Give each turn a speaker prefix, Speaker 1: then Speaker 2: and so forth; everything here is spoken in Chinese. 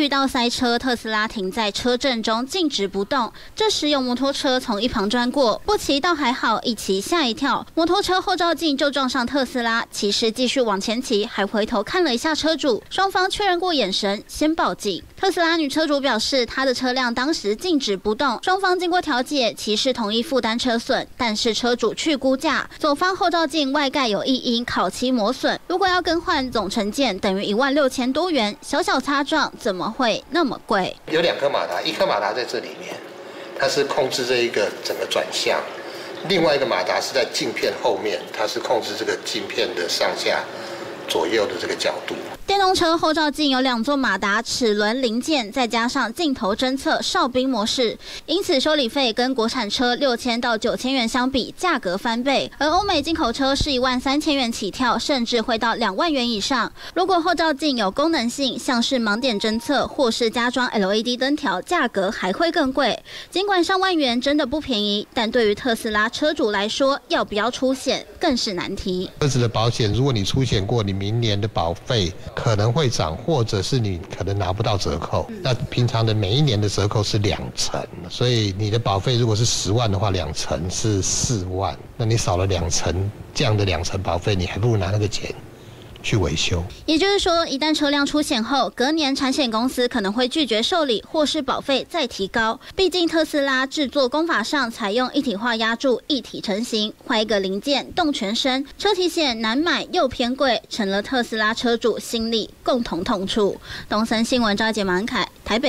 Speaker 1: 遇到塞车，特斯拉停在车阵中静止不动。这时有摩托车从一旁钻过，不骑倒还好，一骑吓一跳，摩托车后照镜就撞上特斯拉。骑士继续往前骑，还回头看了一下车主，双方确认过眼神，先报警。特斯拉女车主表示，她的车辆当时静止不动，双方经过调解，骑士同意负担车损，但是车主去估价，左方后照镜外盖有异音，烤漆磨损，如果要更换，总成件等于一万六千多元，小小擦撞怎么？会那么贵？
Speaker 2: 有两颗马达，一颗马达在这里面，它是控制这一个整个转向；另外一个马达是在镜片后面，它是控制这个镜片的上下左右的这个角度。
Speaker 1: 电动车后照镜有两座马达、齿轮零件，再加上镜头侦测、哨兵模式，因此修理费跟国产车六千到九千元相比，价格翻倍。而欧美进口车是一万三千元起跳，甚至会到两万元以上。如果后照镜有功能性，像是盲点侦测或是加装 LED 灯条，价格还会更贵。尽管上万元真的不便宜，但对于特斯拉车主来说，要不要出险更是难题。
Speaker 2: 车子的保险，如果你出险过，你明年的保费。可能会涨，或者是你可能拿不到折扣。那平常的每一年的折扣是两成，所以你的保费如果是十万的话，两成是四万，那你少了两成，这样的两成保费，你还不如拿那个钱。去维修，
Speaker 1: 也就是说，一旦车辆出险后，隔年产险公司可能会拒绝受理，或是保费再提高。毕竟特斯拉制作工法上采用一体化压铸，一体成型，换一个零件动全身，车体险难买又偏贵，成了特斯拉车主心里共同痛处。东森新闻赵杰满凯台北。